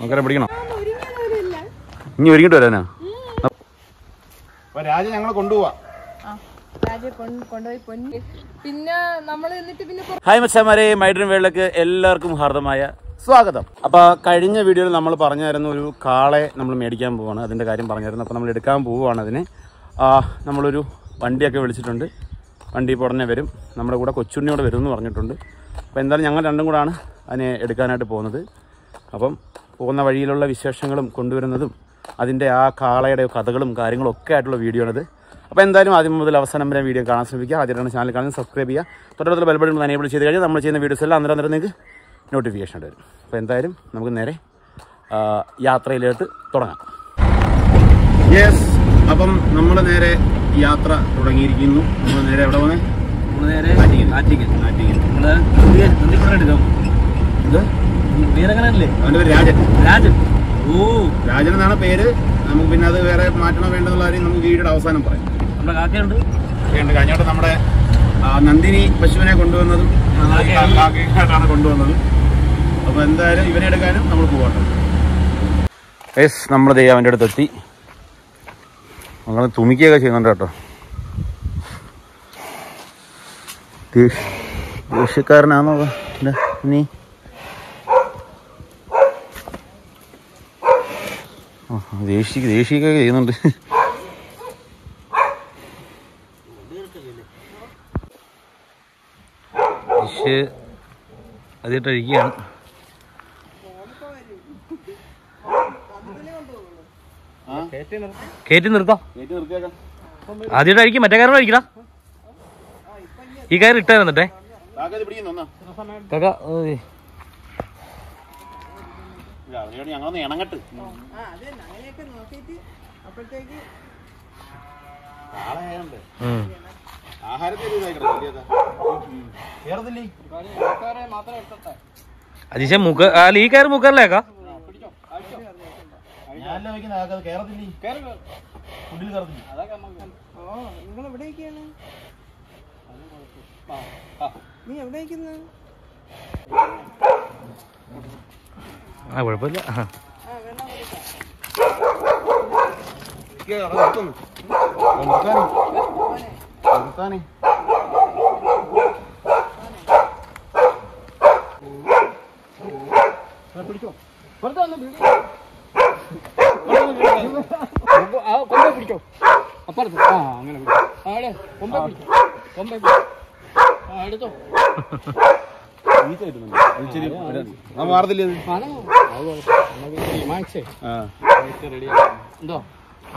നമുക്കറിയാം പിടിക്കണോ. ഇനി ഒരുങ്ങിട്ട് വരാനാ? രാജ ഞങ്ങളെ കൊണ്ടുപോവാ. പൊന്നി. പിന്നെ നമ്മൾ എന്നിട്ട് പിന്നെ കുറ- ഹായ് മച്ചാമാരെ മൈഡ്രീം വേൾഡിലേക്ക് എല്ലാവർക്കും ഹാർദമായ സ്വാഗതം. അപ്പൊ കഴിഞ്ഞ വീഡിയോയിൽ നമ്മൾ പറഞ്ഞായിരുന്നു ഒരു കാളെ നമ്മൾ മേടിക്കാൻ പോവാണ്. അതിന്റെ കാര്യം പറഞ്ഞായിരുന്നു അപ്പൊ നമ്മൾ എടുക്കാൻ പോവുകയാണ് അതിന്. ആ, നമ്മളൊരു വണ്ടിയൊക്കെ വിളിച്ചിട്ടുണ്ട്. വണ്ടി ഇപ്പോൾ ഉടനെ വരും. നമ്മുടെ കൂടെ കൊച്ചുണ്ണിയോട് വരും എന്ന് പറഞ്ഞിട്ടുണ്ട്. അപ്പോൾ എന്തായാലും ഞങ്ങൾ രണ്ടും കൂടാണ് അതിനെ എടുക്കാനായിട്ട് പോകുന്നത്. അപ്പം പോകുന്ന വഴിയിലുള്ള വിശേഷങ്ങളും കൊണ്ടുവരുന്നതും അതിന്റെ ആ കാളയുടെ കഥകളും കാര്യങ്ങളും ഒക്കെ ആയിട്ടുള്ള വീഡിയോ ആണത് അപ്പോൾ എന്തായാലും ആദ്യം മുതൽ അവസാനം വരെ വീഡിയോ കാണാൻ ശ്രമിക്കുക. ആദ്യമായിട്ടാണ് ചാനൽ കാണുന്നത്. സബ്സ്ക്രൈബ് ചെയ്യുക. തൊട്ടടുത്തുള്ള ബെൽബട്ടൺ എനേബിൾ ചെയ്ത് കഴിഞ്ഞാൽ നമ്മൾ ചെയ്യുന്ന വീഡിയോസ് എല്ലാം അന്നേരം അന്നേരം നിങ്ങൾക്ക് നോട്ടിഫിക്കേഷൻ വരും. അപ്പോൾ എന്തായാലും നമുക്ക് നേരെ യാത്രയിലോട്ട് തുടങ്ങാം. യെസ് അപ്പം നമ്മൾ നേരെ യാത്ര തുടങ്ങിയിരിക്കുന്നു. നമ്മൾ നേരെ എവിടെ പോകുന്നത് നമ്മൾ നേരെ ആറ്റിക്കൽ ആറ്റിക്കൽ ആറ്റിക്കൽ നമ്മൾ നന്ദിപ്പുറം എടുക്കാം ഇത് പേരങ്ങനല്ലേ അവന്റെ പേര് രാജൻ. രാജൻ. ഓ. രാജൻ എന്നാണ് പേര്. നമുക്ക് പിന്നെ അത് വേറെ മാറ്റണോ വേണ്ടെന്നുള്ള കാര്യം നമുക്ക് വീടിയുടെ അവസാനം പറയാം. നമ്മുടെ കാക്കയുണ്ട്. ഉണ്ട്. കഴിഞ്ഞോട്ട് നമ്മുടെ നന്ദിനി പശുവിനെ കൊണ്ടുവന്നതും കാക്കയായിട്ടാണ് കൊണ്ടുവന്നതും. അപ്പോൾ എന്തായാലും ഇവനെ എടുക്കാനും നമ്മൾ പോകട്ടെ. യെസ് നമ്മൾ ദേ അവന്റെ അടുത്തെത്തി. നമ്മൾ തുമിക്കുകയൊക്കെ ചെയ്യുന്നുണ്ട് കേട്ടോ. ദേഷ്യ- ദേഷ്യക്കാരനാണോ നീ. ദേഷ്യ ദേഷ്യക്കൊക്കെ ചെയ്യുന്നുണ്ട്. ഫിഷ് അതിട്ട് കയറ്റി നിർത്താം? ആദ്യമായിട്ട് അഴിക്കും മറ്റേ കാര്യം അഴിക്കടാ ഈ കയറി ഇട്ടേ വന്നിട്ടേ. കാക്ക ഓയ്. ഞങ്ങളൊന്ന് ഇണങ്ങട്ട്. അതിശ അതീശ മുഖ അല്ല ഈ കയറി മുഖറിലേക്കാ. നീ എവിടേക്കാണ് ആ കുഴപ്പമില്ല ആ.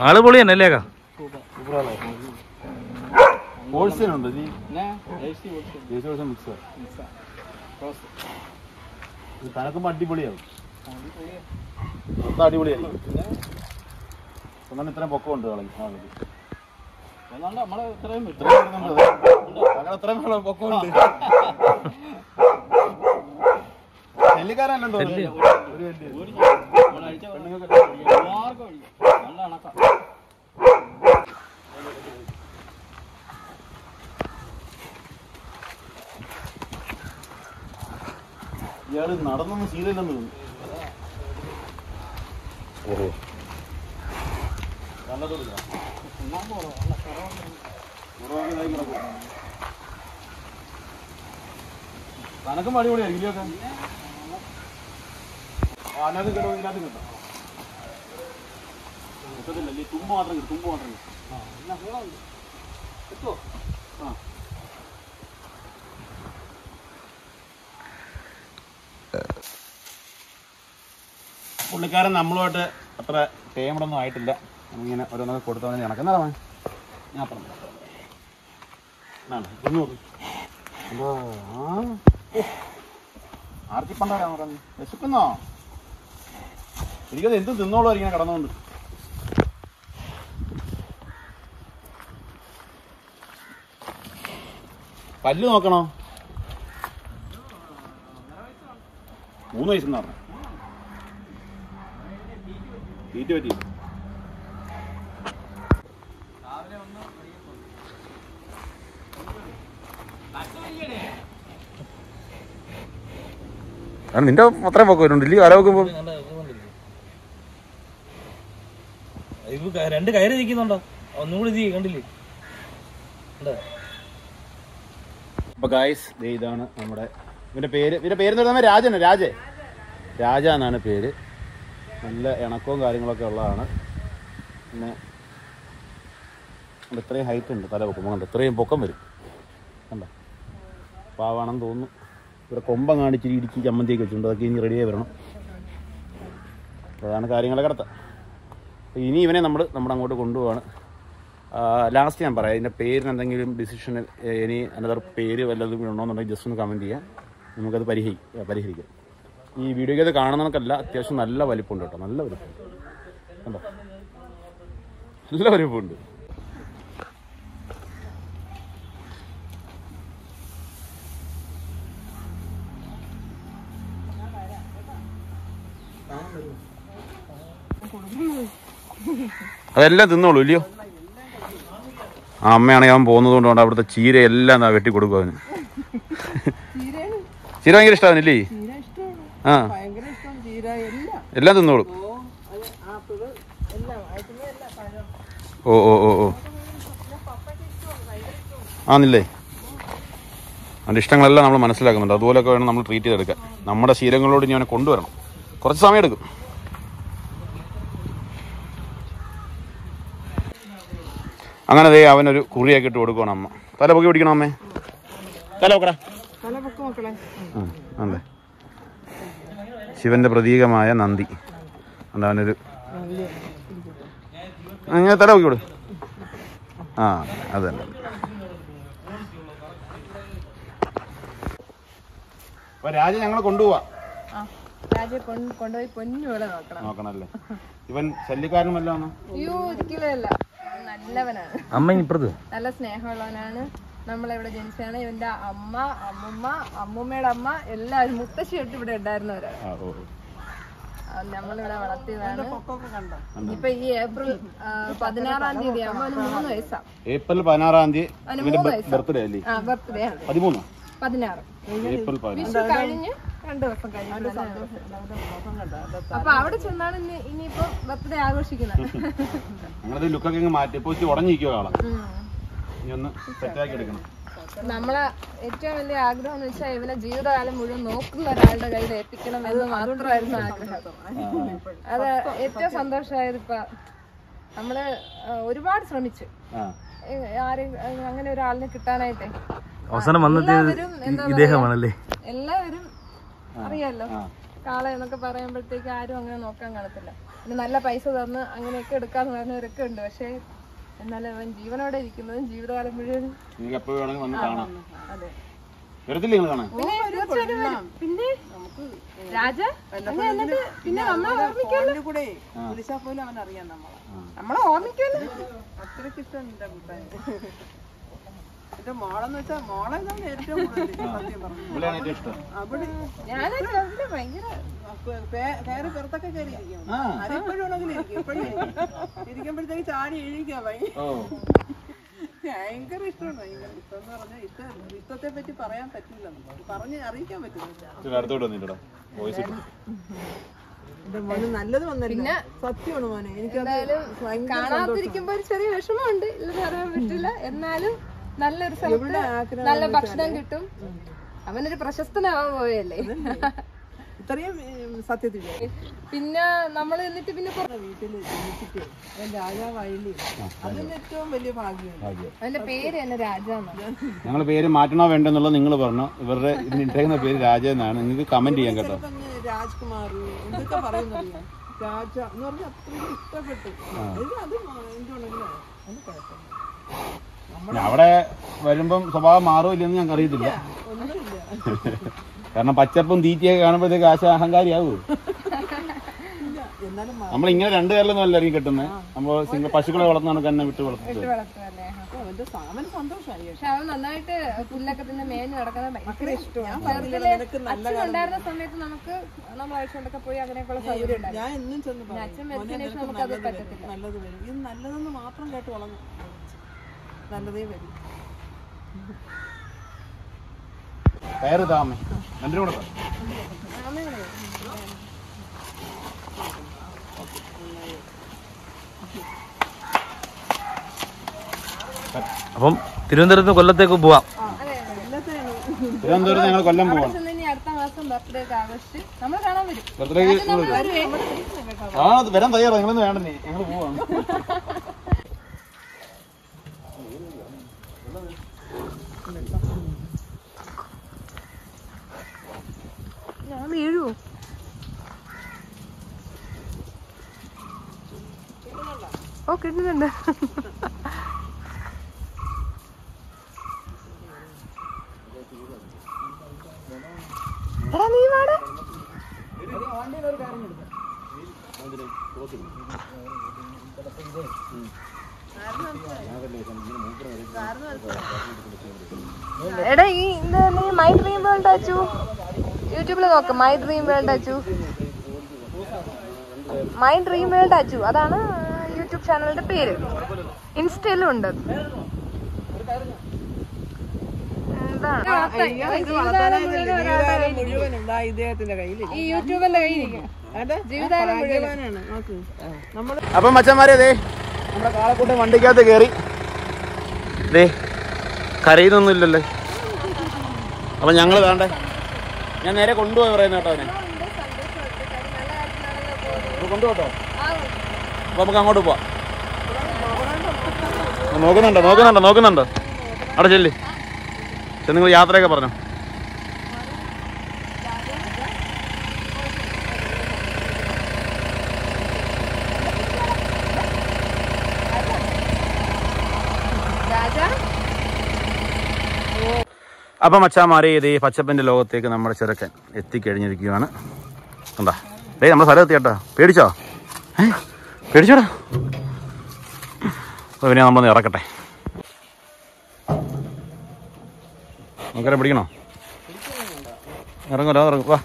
ആൾ പൊളി തന്നെ അല്ലേക്കാ തനക്കുമ്പോ അടിപൊളിയാവും. മൊത്തം അടിപൊളിയായിരിക്കും. ഒന്നാണ് ഇത്രയും പൊക്കമുണ്ട് കളി ഇത്രയും പൊക്കമുണ്ട്. നെല്ലിക്കാരല്ലോ നെല്ല്. ഇയാൾ നടന്നൊന്നും ശീലമില്ലെന്ന് തോന്നുന്നു. ഓഹോ. തനക്കും അടിപൊളിയായിരിക്കും ഇല്ലയൊക്കെ അതിനകത്ത് കിട്ടും ഇതിനകത്ത് കിട്ടും. കിട്ടത്തില്ല തുമ്പ് മാത്രം കിട്ടും തുമ്പ് മാത്രം കിട്ടും കിട്ടുമോ ആ. പുള്ളിക്കാരൻ നമ്മളുമായിട്ട് അത്ര പേമടൊന്നും ആയിട്ടില്ല. ഇങ്ങനെ ഓരോന്നൊക്കെ കൊടുത്തോണ്ട് നടക്കുന്നതാണ് ഞാൻ പറഞ്ഞു ആർത്തിപ്പണ്ടാരാ പറഞ്ഞു? വിശക്കുന്നോ? എനിക്കത് എന്ത് തിന്നോളൂ ഇങ്ങനെ കടന്നുകൊണ്ട് പല്ല് നോക്കണോ? മൂന്ന് വയസ്സെന്ന് പറഞ്ഞു. തീറ്റ പറ്റി നിന്റെ അത്രയും പൊക്കം ഇല്ലേ വല വെക്കുമ്പോൾ രണ്ട് കയറി നിൽക്കുന്നുണ്ടോ? ഒന്നുകൂടി ഇത് കണ്ടില്ലേ? അപ്പൊ ഗായ്സ് ഇതാണ് നമ്മുടെ ഇവന്റെ പേര് ഇവന്റെ പേര് എന്ന് പറയുന്നത് രാജന രാജേ. രാജ എന്നാണ് പേര്. നല്ല ഇണക്കവും കാര്യങ്ങളൊക്കെ ഉള്ളതാണ്. പിന്നെ ഇത്രയും ഹൈറ്റ് ഉണ്ട് തല പൊക്കം. കണ്ടോ ഇത്രയും പൊക്കം വരും. കണ്ടോ? പാവാണെന്ന് തോന്നുന്നു. ഇവിടെ കൊമ്പം കാണിച്ചിട്ട് ഇടിച്ച് ചമ്മന്തിയൊക്കെ വെച്ചിട്ടുണ്ട്. അതൊക്കെ ഇനി റെഡിയായി വരണം. അതാണ് കാര്യങ്ങളൊക്കെ കിടത്താം ഇനി ഇവനെ നമ്മൾ നമ്മുടെ അങ്ങോട്ട് കൊണ്ടുപോവാണ്. ലാസ്റ്റ് ഞാൻ പറയാം. ഇതിന്റെ പേരിന് എന്തെങ്കിലും ഡിസിഷൻ ഇനി അനദർ പേര് വല്ലതും ഉണ്ടോയെന്നുണ്ടെങ്കിൽ ജസ്റ്റ് ഒന്ന് കമന്റ് ചെയ്യാം. നമുക്കത് പരിഹരി പരിഹരിക്കാം. ഈ വീഡിയോയ്ക്ക് അത് കാണുന്നവർക്കല്ല അത്യാവശ്യം നല്ല വലിപ്പമുണ്ട് കേട്ടോ. നല്ല വലിപ്പമുണ്ട് കണ്ടോ? നല്ല വലിപ്പമുണ്ട് അതെല്ലാം തിന്നോളൂ ഇല്ലയോ? ആ അമ്മയാണെങ്കിൽ അവൻ പോകുന്നത് കൊണ്ടുകൊണ്ട് അവിടുത്തെ ചീര എല്ലാം വെട്ടി കൊടുക്കും അവന്. ചീര ഭയങ്കര ഇഷ്ടമാവനില്ലേ ആ. എല്ലാം. തിന്നോളും. ഓ ഓ ഓ ഓ ആന്നില്ലേ? അവന്റെ ഇഷ്ടങ്ങളെല്ലാം നമ്മൾ മനസ്സിലാക്കുന്നുണ്ട്. അതുപോലൊക്കെ വേണം നമ്മൾ ട്രീറ്റ് ചെയ്തെടുക്കാൻ. നമ്മുടെ ശീലങ്ങളോട് ഇനി അവനെ കൊണ്ടുവരണം. കുറച്ച് സമയം എടുക്കും അങ്ങനെ ദേ അവനൊരു കുറിയൊക്കെ ഇട്ട് കൊടുക്കണം അമ്മ. തല പൊക്കി പിടിക്കണം അമ്മേ? തല പൊക്കടാ പൊക്ക് അതെ. ശിവന്റെ പ്രതീകമായ നന്ദി. അതവനൊരു അവനൊരു തല തല കൊടു. ആ അതെ അപ്പൊ രാജ ഞങ്ങൾ കൊണ്ടുപോവാ. ആ രാജ കൊണ്ട് കൊണ്ടുപോയി പൊന്നു നോക്കണം. നോക്കണല്ലേ? ഇവൻ ശല്യക്കാരനും വല്ലതും അയ്യോ ഒരിക്കലും അല്ല. നല്ലവനാണ്. അമ്മ ഇപ്പുറത്ത് നല്ല സ്നേഹമുള്ളവനാണ്. നമ്മളിവിടെ ജനിച്ചാണ് ഇവന്റെ അമ്മ അമ്മുമ്മ അമ്മൂമ്മയുടെ അമ്മ എല്ലാവരും തൊട്ട് ഇവിടെ ഉണ്ടായിരുന്നവരാണ് നമ്മളിവിടെ വളർത്തിയതാണ്. ഇപ്പൊ ഈ ഏപ്രിൽ ആ, പതിനാറാം തീയതി അമ്മ അവന് മൂന്ന് വയസ്സാ. ഏപ്രിൽ പതിനാറാം തീയതി ഇവന്റെ ബർത്ത്ഡേ അല്ലേ? ആ ബർത്ത്ഡേ ആണ്. പതിമൂന്നോ? പതിനാറ്. ഏപ്രിൽ പതിനാറ്. വിഷു കഴിഞ്ഞ് രണ്ടു ദിവസം കഴിഞ്ഞു. അപ്പൊ അവിടെ ചെന്നാണ് ഇനി ഇനിയിപ്പോ ബർത്ത്ഡേ ആഘോഷിക്കുന്നത്. ഞങ്ങളത് ലുക്കൊക്കെ ഇങ്ങ് മാറ്റി. ഇപ്പൊ ഉടഞ്ഞിരിക്കുക ആളെ. ഇനി ഒന്ന് സെറ്റാക്കി എടുക്കണം. നമ്മളെ ഏറ്റവും വലിയ ആഗ്രഹം എന്ന് വെച്ചാൽ ഇവനെ ജീവിതകാലം മുഴുവൻ നോക്കുന്ന ഒരാളുടെ കയ്യിൽ ഏൽപ്പിക്കണം എന്ന് മാത്രമായിരുന്നു ആഗ്രഹം. അത് ഏറ്റവും സന്തോഷമായത് ഇപ്പൊ നമ്മൾ ഒരുപാട് ശ്രമിച്ചു. ആ. ഏ, ആരെയും ഏ, അങ്ങനെ ഒരാളിനെ കിട്ടാനായിട്ടേ. അവസാനം വന്നത് എല്ലാവരും എന്താ പറയാ, ഇദ്ദേഹമാണല്ലേ? എല്ലാവരും അറിയാലോ. കാള എന്നൊക്കെ പറയുമ്പോഴത്തേക്ക് ആരും അങ്ങനെ നോക്കാൻ കാണത്തില്ല. പിന്നെ നല്ല പൈസ തന്ന് അങ്ങനെയൊക്കെ എടുക്കാന്ന് പറഞ്ഞവരൊക്കെ ഉണ്ട്. പക്ഷേ എന്നാലും അവൻ ജീവനോടെ ഇരിക്കുന്നതും ജീവിതകാലം കാണാം. അതെ. പിന്നെ രാജ പിന്നെ നമ്മളെ ഓർമ്മിക്കുമല്ലോ കൂടെ വിളിച്ചാൽ പോലും അവൻ അറിയാം നമ്മളെ നമ്മളെ ഓർമ്മിക്കുമല്ലോ അത്രയ്ക്ക് ഇഷ്ടം എന്റെ മോളെന്ന് വെച്ചാൽ ഏറ്റവും കൂടുതൽ അവിടെ പുറത്തൊക്കെ കയറി ഇരിക്കും. ആ. അതെപ്പോഴും ഉണ്ടെങ്കിലും ഇരിക്കും എപ്പോഴും ഇരിക്കുമ്പോഴത്തേക്ക് ചാടി എഴുതിക്കാ ഭയങ്കര ഓ. ഭയങ്കര ഇഷ്ടമാണ് ഭയങ്കര ഇഷ്ടം എന്ന് പറഞ്ഞാൽ ഇഷ്ടം ഇഷ്ടത്തെ പറ്റി പറയാൻ പറ്റില്ല പറഞ്ഞ് അറിയിക്കാൻ പറ്റുന്നില്ല എന്റെ മോന് നല്ലത് വന്നില്ല. പിന്നെ സത്യമാണ് മോനെ. എനിക്ക് കാണാതിരിക്കുമ്പോ ഒരു ചെറിയ വിഷമമുണ്ട്. ഇത് പറയാൻ പറ്റില്ല. എന്നാലും നല്ലൊരു സ്ഥലത്ത് നല്ല ഭക്ഷണം കിട്ടും. അവനൊരു പ്രശസ്തനാവാൻ പോയല്ലേ? ഇത്രയും സത്യത്തിൽ പിന്നെ നമ്മൾ എന്നിട്ട് പിന്നെ വീട്ടിൽ രാജാവായില്ലേ? അതിന് ഏറ്റവും വലിയ ഭാഗ്യമാണ് ഭാഗ്യം. പേര് തന്നെ രാജാന്നാണ് ഞങ്ങൾ പേര് മാറ്റണോ വേണ്ടെന്നുള്ളത് നിങ്ങൾ പറഞ്ഞു. ഇവരുടെ ഇതിന് ഇട്ടേക്കുന്ന പേര് രാജ എന്നാണ്. നിങ്ങൾക്ക് കമന്റ് ചെയ്യാൻ കേട്ടോ. രാജ്കുമാർ എന്തൊക്കെ രാജ എന്ന് പറഞ്ഞാൽ അത്രയും ഇഷ്ടപ്പെട്ടു. അത് എന്തുകൊണ്ടെങ്കിലും അത് കുഴപ്പമില്ല. പിന്നെ അവിടെ വരുമ്പം സ്വഭാവം മാറുമില്ലെന്ന് ഞങ്ങൾക്ക് അറിയത്തില്ല. കാരണം പച്ചപ്പും തീറ്റയൊക്കെ കാണുമ്പോഴത്തേക്ക് ആശ അഹങ്കാരിയാവൂ. നമ്മളിങ്ങനെ നമ്മൾ ഇങ്ങനെ രണ്ടു പേരിലൊന്നും അല്ല ഇറങ്ങി കിട്ടുന്നത് നമ്മൾ സിംഗിൾ പശുക്കളെ വളർത്തുന്ന തന്നെ വിട്ട് വളർത്തുന്നത് നന്നായിട്ട് പുല്ലൊക്കെ തന്നെ മേഞ്ഞ് നടക്കുന്നത് ഭയങ്കര ഇഷ്ടമാണ്. ഉണ്ടായിരുന്ന സമയത്ത് നമുക്ക് നമ്മൾ പോയി അങ്ങനെയൊക്കെയുള്ള സൗകര്യം അച്ഛൻ പറ്റത്തില്ല. നല്ലതെന്ന് മാത്രം കേട്ട് വളർന്നു. നല്ലതേ വരും. പേര് താമേ എന്റെ കൂടെ അപ്പം തിരുവനന്തപുരത്ത് കൊല്ലത്തേക്ക് പോവാം. തിരുവനന്തപുരത്ത് ഞങ്ങൾ കൊല്ലം പോവാം ആ വരാൻ തയ്യാറാണ് നിങ്ങളൊന്നും വേണ്ട ഞങ്ങൾ പോവാണ്. ഞാൻ വീഴുവോ ഓ കിട്ടുന്നുണ്ട്. എടാ നീ വാടാ. എടാ ഈ നീ മൈ ഡ്രീം വേൾഡ് അച്ചു. യൂട്യൂബിൽ നോക്ക്. My dream world Achu. My dream world Achu. അതാണ് യൂട്യൂബ് ചാനലിന്റെ പേര്. ഇൻസ്റ്റയിലും ഉണ്ട്. അപ്പൊ മച്ചന്മാരെ ദേ നമ്മുടെ കാളക്കൂട്ടം വണ്ടിക്കകത്ത് കയറി ദേ കരയുന്നൊന്നും ഇല്ലല്ലേ. അപ്പം ഞങ്ങൾ വേണ്ടേ? ഞാൻ നേരെ കൊണ്ടുപോയി പറയുന്ന കേട്ടോ അവനെ. കൊണ്ടുപോട്ടോ? അപ്പൊ നമുക്ക് അങ്ങോട്ട് പോവാം. നോക്കുന്നുണ്ടോ? നോക്കുന്നുണ്ടോ? നോക്കുന്നുണ്ടോ? അവിടെ ചെല്ലി. നിങ്ങൾ യാത്രയൊക്കെ പറഞ്ഞു രാജാ അപ്പം മച്ചാമാരെ ഈ പച്ചപ്പന്റെ ലോകത്തേക്ക് നമ്മുടെ ചെറുക്കൻ എത്തിക്കഴിഞ്ഞിരിക്കുകയാണ്. എന്താ ഡേ നമ്മുടെ സ്ഥലം എത്തിയട്ടോ. പേടിച്ചോ? ഏ? പേടിച്ചോടാ. പിന്നെ നമ്മളൊന്ന് ഇറക്കട്ടെ. നമുക്കരെ പിടിക്കണോ? ഇറങ്ങോ ഇറങ്ങും. വാ.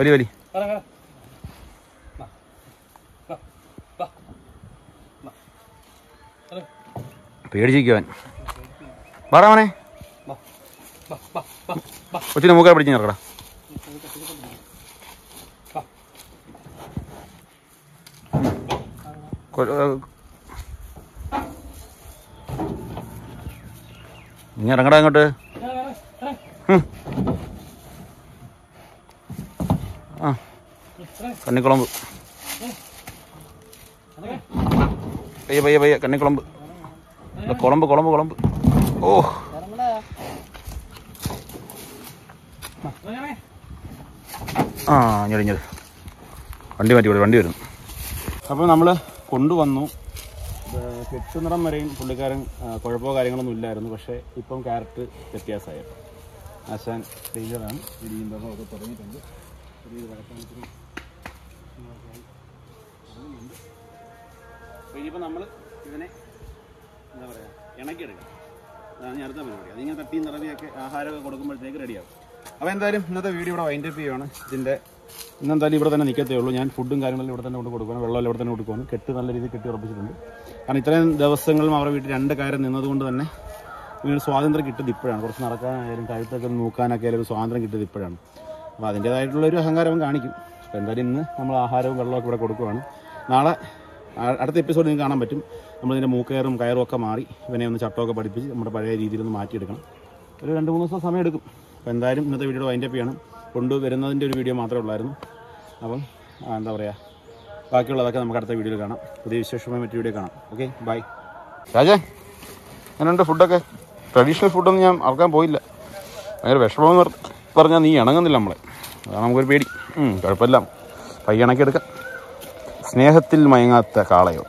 വലി വലി പേടിച്ചിരിക്കുവാൻ. പറ പറവനെ കൊച്ചിനെ മൂക്കാ പിടിച്ച് ഇറക്കടാ നീ ഇറങ്ങടാ അങ്ങോട്ട് ആ കണ്ണിക്കുളമ്പ്. പയ്യ പയ്യ പയ്യ കണ്ണിക്കുളമ്പ്. കുളമ്പ് കുളമ്പ് കുളമ്പ്. ഓ. ആ ഞെടി വണ്ടി മാറ്റി വണ്ടി വരും. അപ്പോൾ നമ്മൾ കൊണ്ടുവന്നു. ഏഹ് കെട്ടുനിറം വരെയും പുള്ളിക്കാരൻ കുഴപ്പമോ കാര്യങ്ങളൊന്നും ഇല്ലായിരുന്നു. പക്ഷേ ഇപ്പം ക്യാരറ്റ് വ്യത്യാസമായി. ആശാൻ ഇടിയും ബഹളവും ഒക്കെ തുടങ്ങിയിട്ടുണ്ട്. ഇനിയിപ്പോൾ നമ്മൾ ഇതിനെ എന്താ പറയുക ഇണക്കിയെടുക്കാം അതാണ് അടുത്ത പരിപാടി. അതിങ്ങനെ തട്ടിയും നിറവിയൊക്കെ ആഹാരമൊക്കെ കൊടുക്കുമ്പോഴത്തേക്ക് റെഡിയാവും അപ്പോൾ എന്തായാലും ഇന്നത്തെ വീഡിയോ ഇവിടെ വൈൻഡപ്പ് ചെയ്യുവാണ്. ഇതിന്റെ ഇന്നെന്തായാലും ഇവിടെ തന്നെ നിൽക്കത്തേ ഉള്ളൂ. ഞാൻ ഫുഡും കാര്യങ്ങളും ഇവിടെ തന്നെ കൊണ്ട് കൊടുക്കണം വെള്ളം ഇവിടെ തന്നെ കൊടുക്കുകയാണ് കെട്ട് നല്ല രീതിയിൽ കെട്ടി ഉറപ്പിച്ചിട്ടുണ്ട്. കാരണം ഇത്രയും ദിവസങ്ങളും അവരുടെ വീട്ടിൽ രണ്ട് കാര്യം നിന്നതുകൊണ്ട് തന്നെ ഇങ്ങനെ സ്വാതന്ത്ര്യം കിട്ടിയത് ഇപ്പോഴാണ്. കുറച്ച് നടക്കാനായാലും കഴുത്തൊക്കെ നോക്കാനൊക്കെ ആയാലും സ്വാതന്ത്ര്യം കിട്ടിയത് ഇപ്പോഴാണ്. അപ്പോൾ അതിന്റേതായിട്ടുള്ള ഒരു അഹങ്കാരം കാണിക്കും. അപ്പോൾ എന്തായാലും ഇന്ന് നമ്മൾ ആഹാരവും വെള്ളമൊക്കെ ഇവിടെ കൊടുക്കുവാണ്. നാളെ അടുത്ത എപ്പിസോഡ് നിങ്ങൾക്ക് കാണാൻ പറ്റും. നമ്മളിതിന്റെ മൂക്കയറും കയറും ഒക്കെ മാറി ഇവനെ ഒന്ന് ചട്ടമൊക്കെ പഠിപ്പിച്ച് നമ്മുടെ പഴയ രീതിയിലൊന്ന് മാറ്റിയെടുക്കണം. ഒരു രണ്ട് മൂന്ന് ദിവസം സമയം എടുക്കും അപ്പോൾ എന്തായാലും ഇന്നത്തെ വീഡിയോ വൈൻഡപ്പ് ചെയ്യണം. കൊണ്ടുവരുന്നതിന്റെ ഒരു വീഡിയോ മാത്രമേ ഉള്ളായിരുന്നു. അപ്പം എന്താ പറയുക ബാക്കിയുള്ളതൊക്കെ നമുക്ക് അടുത്ത വീഡിയോയിൽ കാണാം. പുതിയ വിശേഷമായ മറ്റു വീഡിയോ കാണാം. ഓക്കെ ബൈ രാജേ എങ്ങനെയുണ്ട് ഫുഡൊക്കെ ട്രഡീഷണൽ ഫുഡൊന്നും ഞാൻ അറക്കാൻ പോയില്ല. ഭയങ്കര പറ- പറഞ്ഞാൽ നീ ഇണങ്ങുന്നില്ല നമ്മളെ. അതാണ് നമുക്കൊരു പേടി. കുഴപ്പമില്ല. പയ്യണക്കി എടുക്കാം സ്നേഹത്തിൽ മയങ്ങാത്ത കാളയോ?